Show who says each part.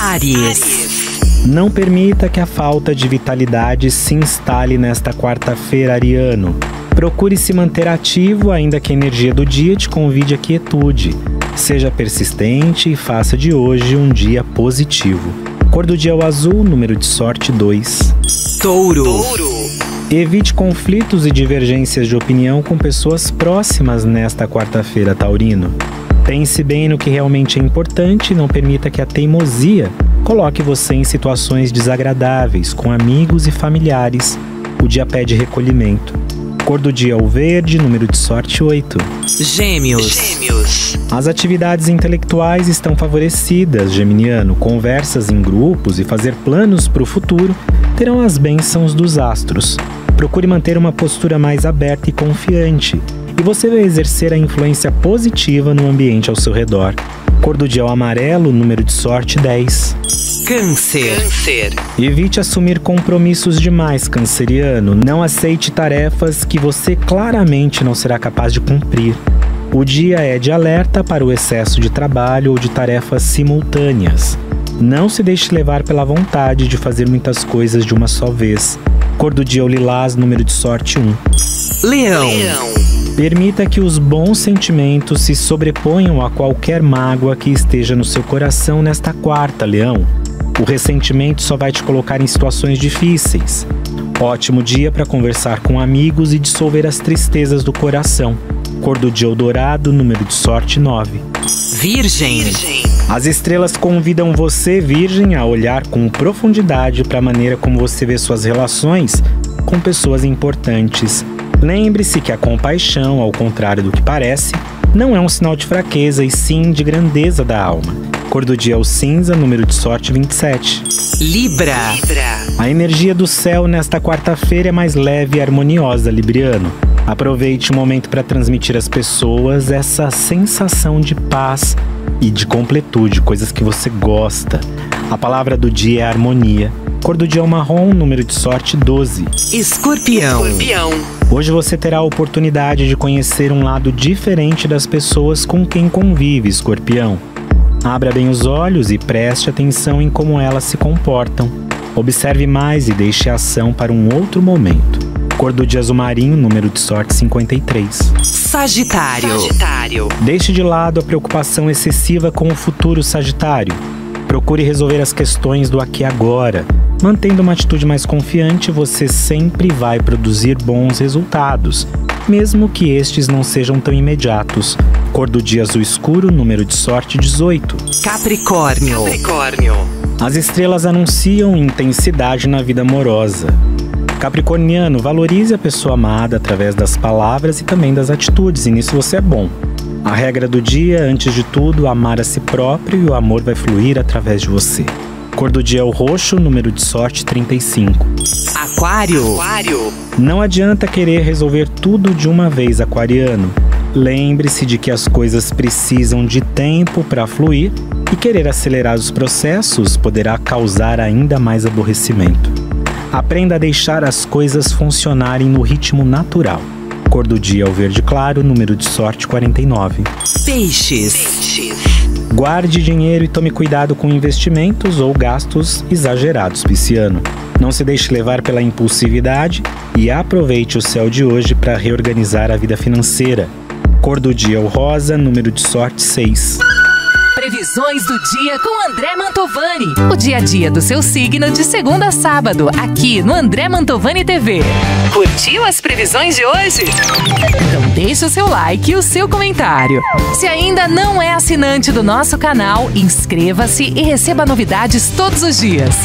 Speaker 1: Aries.
Speaker 2: Não permita que a falta de vitalidade se instale nesta quarta-feira, Ariano. Procure se manter ativo, ainda que a energia do dia te convide à quietude. Seja persistente e faça de hoje um dia positivo. Cor do dia é o azul, número de sorte 2.
Speaker 1: Touro.
Speaker 2: Evite conflitos e divergências de opinião com pessoas próximas nesta quarta-feira, Taurino. Pense bem no que realmente é importante e não permita que a teimosia coloque você em situações desagradáveis com amigos e familiares. O dia pede recolhimento. Cor do dia é o verde, número de sorte 8.
Speaker 1: Gêmeos.
Speaker 2: As atividades intelectuais estão favorecidas, Geminiano. Conversas em grupos e fazer planos para o futuro terão as bênçãos dos astros. Procure manter uma postura mais aberta e confiante, e você vai exercer a influência positiva no ambiente ao seu redor. Cor do dia é o amarelo, número de sorte 10.
Speaker 1: Câncer.
Speaker 2: Evite assumir compromissos demais, canceriano. Não aceite tarefas que você claramente não será capaz de cumprir. O dia é de alerta para o excesso de trabalho ou de tarefas simultâneas. Não se deixe levar pela vontade de fazer muitas coisas de uma só vez. Cor do dia é o lilás, número de sorte 1.
Speaker 1: Leão.
Speaker 2: Permita que os bons sentimentos se sobreponham a qualquer mágoa que esteja no seu coração nesta quarta, Leão. O ressentimento só vai te colocar em situações difíceis. Ótimo dia para conversar com amigos e dissolver as tristezas do coração. Cor do dia dourado, número de sorte 9.
Speaker 1: Virgem.
Speaker 2: As estrelas convidam você, Virgem, a olhar com profundidade para a maneira como você vê suas relações com pessoas importantes. Lembre-se que a compaixão, ao contrário do que parece, não é um sinal de fraqueza e sim de grandeza da alma. Cor do dia é o cinza, número de sorte 27.
Speaker 1: Libra.
Speaker 2: A energia do céu nesta quarta-feira é mais leve e harmoniosa, Libriano. Aproveite o momento para transmitir às pessoas essa sensação de paz e de completude, coisas que você gosta. A palavra do dia é harmonia. Cor do dia é o marrom, número de sorte 12.
Speaker 1: Escorpião.
Speaker 2: Hoje você terá a oportunidade de conhecer um lado diferente das pessoas com quem convive, escorpião. Abra bem os olhos e preste atenção em como elas se comportam. Observe mais e deixe a ação para um outro momento. Cor do dia azul marinho, número de sorte 53.
Speaker 1: Sagitário.
Speaker 2: Deixe de lado a preocupação excessiva com o futuro Sagitário. Procure resolver as questões do aqui e agora. Mantendo uma atitude mais confiante, você sempre vai produzir bons resultados, mesmo que estes não sejam tão imediatos. Cor do dia azul escuro, número de sorte 18.
Speaker 1: Capricórnio.
Speaker 2: As estrelas anunciam intensidade na vida amorosa. Capricorniano, valorize a pessoa amada através das palavras e também das atitudes, e nisso você é bom. A regra do dia, antes de tudo, amar a si próprio e o amor vai fluir através de você. Cor do dia é o roxo, número de sorte 35.
Speaker 1: Aquário.
Speaker 2: Não adianta querer resolver tudo de uma vez, aquariano. Lembre-se de que as coisas precisam de tempo para fluir e querer acelerar os processos poderá causar ainda mais aborrecimento. Aprenda a deixar as coisas funcionarem no ritmo natural. Cor do dia é o verde claro, número de sorte 49.
Speaker 1: Peixes.
Speaker 2: Guarde dinheiro e tome cuidado com investimentos ou gastos exagerados, pisciano. Não se deixe levar pela impulsividade e aproveite o céu de hoje para reorganizar a vida financeira. Cor do dia é o rosa, número de sorte 6.
Speaker 3: Previsões do dia com André Mantovani. O dia a dia do seu signo de segunda a sábado, aqui no André Mantovani TV. Curtiu as previsões de hoje? Então deixe o seu like e o seu comentário. Se ainda não é assinante do nosso canal, inscreva-se e receba novidades todos os dias.